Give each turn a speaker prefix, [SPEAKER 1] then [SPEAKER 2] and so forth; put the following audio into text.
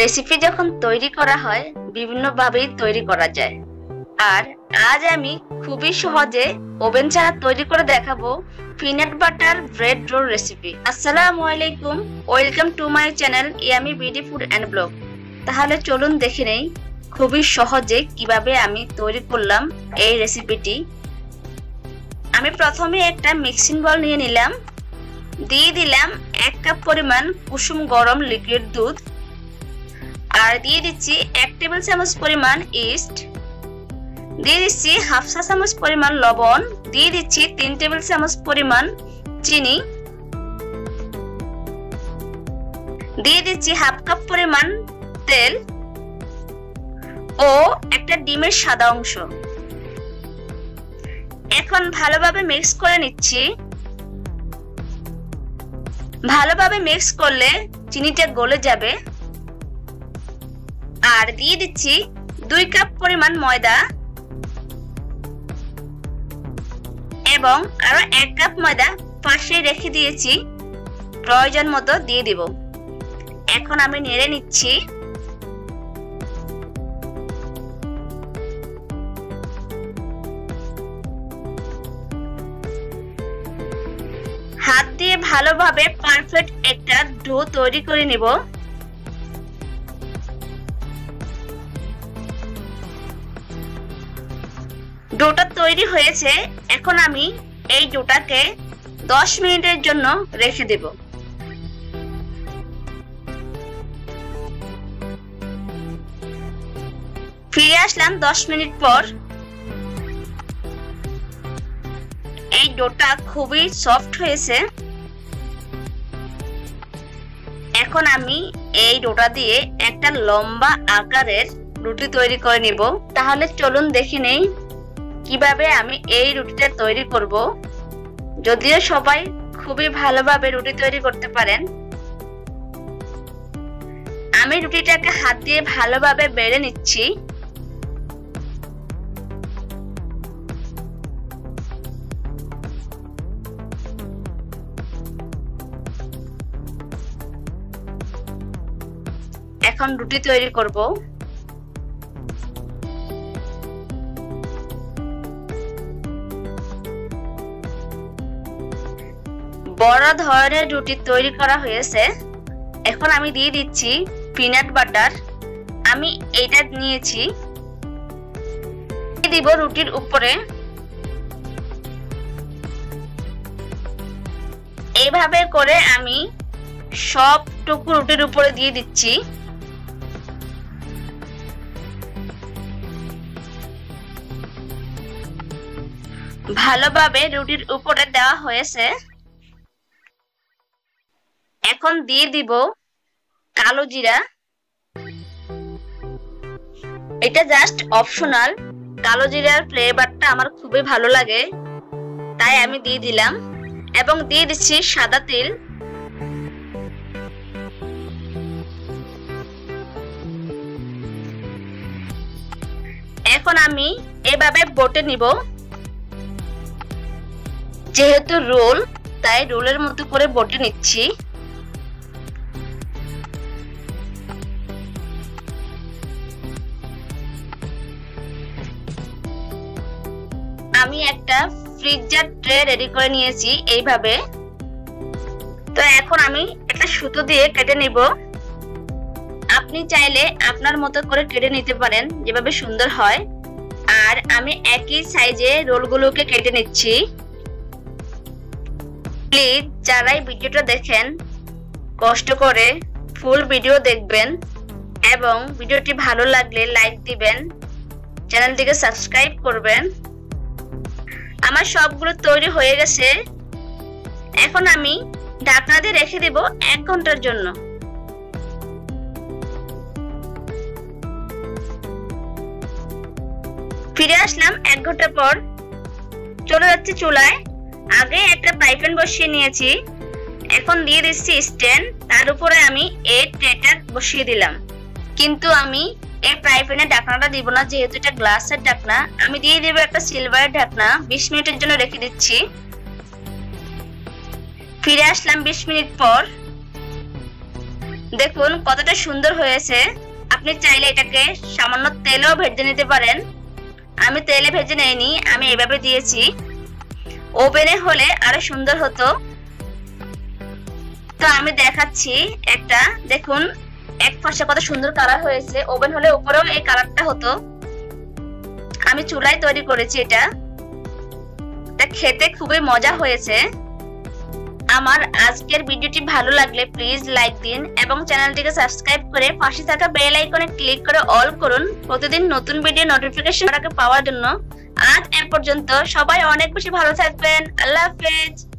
[SPEAKER 1] Recipe যখন তৈরি করা হয়, বিভিন্নভাবেই তৈরি করা যায়। আর আজ আমি খুবই সহজে ওভেন ছাড়া তৈরি করে দেখাবো peanut butter bread roll recipe আসসালামু আলাইকুম welcome to my channel yummy BD food and blog তাহলে চলুন দেখে নেই খুবই সহজে কীভাবে আমি তৈরি করলাম এই রেসিপিটি আমি প্রথমে একটা মিক্সিং বল নিয়ে নিলাম। দিয়ে দিলাম এক কাপ পরিমাণ কুসুম গরম লিকুইড দুধ। আর দিয়ে দিচ্ছি এক টেবিল চামচ পরিমাণ ইস্ট। দিয়ে দিচ্ছি হাফ চা চামচ পরিমাণ লবণ। দিয়ে দিচ্ছি তিন টেবিল চামচ পরিমাণ চিনি। দিয়ে দিচ্ছি হাফ কাপ পরিমাণ তেল ও একটা ডিমের সাদা অংশ। এখন ভালোভাবে মিক্স করে নিচ্ছি। ভালোভাবে মিক্স করলে চিনিটা গলে যাবে। আর দিয়ে দিচ্ছি দুই কাপ পরিমাণ ময়দা এবং আরও এক কাপ ময়দা পাশে রেখে দিয়েছি। প্রয়োজন মতো দিয়ে দিব। এখন আমি নেড়ে নিচ্ছি। হাত দিয়ে ভালোভাবে পারফেক্ট একটা ডো তৈরি করে নিব। ডোটা তৈরি হয়েছে, এখন আমি এই ডোটাকে দশ মিনিটের জন্য রেখে দেব। ফিরে আসলাম দশ মিনিট পর। এই ডোটা খুবই সফট হয়েছে। এখন আমি এই ডোটা দিয়ে একটা লম্বা আকারের রুটি তৈরি করে নিব। তাহলে চলুন দেখি নেই। কীভাবে আমি এই রুটিটা তৈরি করব, যদিও সবাই খুবই ভালোভাবে রুটি তৈরি করতে পারেন। আমি রুটিটাকে হাত দিয়ে ভালোভাবে বেড়ে নিচ্ছি। এখন রুটি তৈরি করব। বড় ধরনের রুটি তৈরি করা হয়েছে। এখন আমি দিয়ে দিচ্ছি পিনাট বাটার আমি এইটা নিয়েছি। দিব রুটির উপরে। এইভাবে করে আমি সবটুকু রুটির উপরে দিয়ে দিচ্ছি। ভালোভাবে রুটির উপরে দেওয়া হয়েছে। এখন দিয়ে দিব কালো জিরা। এটা জাস্ট অপশনাল কালো জিরার ফ্লেভারটা আমার খুবই ভালো লাগে, তাই আমি দিয়ে দিলাম। এবং দিয়ে দিচ্ছি সাদা তিল। এখন আমি এভাবে বটে নিব। যেহেতু রোল, তাই রোলের মতো করে বটে নিচ্ছি। আমি একটা ফ্রিজার ট্রে রেডি করে নিয়েছি এইভাবে। তো এখন আমি একটা সুতো দিয়ে কেটে নিব। আপনি চাইলে আপনার মতো করে কেটে নিতে পারেন, যেভাবে সুন্দর হয়। আর আমি একই সাইজে রোলগুলোকে কেটে নিচ্ছি। প্লিজ যারাই ভিডিওটা দেখেন, কষ্ট করে ফুল ভিডিও দেখবেন এবং ভিডিওটি ভালো লাগলে লাইক দিবেন। চ্যানেলটিকে সাবস্ক্রাইব করবেন। আমার সবগুলো তৈরি হয়ে গেছে। এখন আমি ঢাকনা দিয়ে রেখে দেব এক ঘণ্টার জন্য। ফিরে আসলাম এক ঘণ্টা পর। চলে যাচ্ছে চুলায়। আগে একটা পাইপেন বসিয়ে নিয়েছি। এখন দিয়ে দিচ্ছি স্ট্যান্ড। তার উপরে আমি এই ট্রেটার বসিয়ে দিলাম। কিন্তু আমি এই ফ্রাই প্যানের ঢাকনাটা দিব না, যেহেতু এটা গ্লাসের ঢাকনা। আমি দিয়ে দিব একটা সিলভারের ঢাকনা, বিশ মিনিটের জন্য রেখে দিচ্ছি। ফিরে আসলাম বিশ মিনিট পর। দেখুন কতটা সুন্দর হয়েছে। আপনি চাইলে এটাকে সামান্য তেলেও ভেজে নিতে পারেন। আমি তেলে ভেজে নেইনি, আমি এভাবে দিয়েছি। ওভেনে হলে আরও সুন্দর হতো। তো আমি দেখাচ্ছি একটা, দেখুন। এক পাশে কত সুন্দর কালার হয়েছে। ওভেন হলে উপরেও এই কালারটা হতো। আমি চুলায় তৈরি করেছি এটা। এটা খেতে খুবই মজা হয়েছে। আমার আজকের ভিডিওটি ভালো লাগলে প্লিজ লাইক দিন এবং চ্যানেলটিকে সাবস্ক্রাইব করে পাশে থাকা বেল আইকনে ক্লিক করে অল করুন। প্রতিদিন নতুন ভিডিও নোটিফিকেশন পাওয়ার জন্য। আজ এর পর্যন্ত সবাই অনেক বেশি ভালো থাকবেন। আল্লাহ হাফেজ।